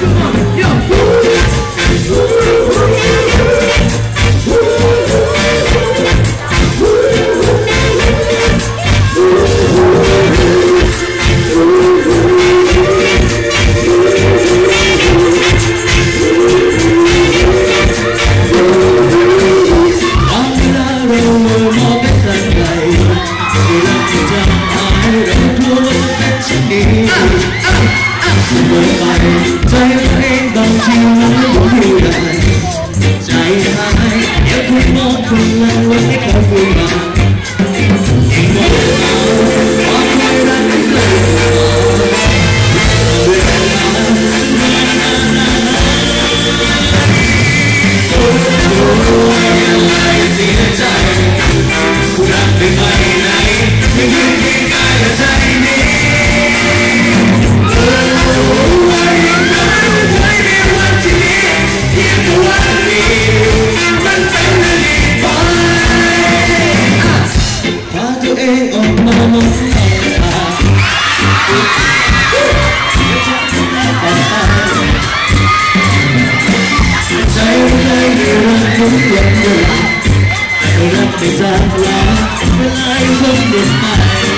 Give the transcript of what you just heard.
就掉。không quên được Rồi gặp mình ra là Lại không được ai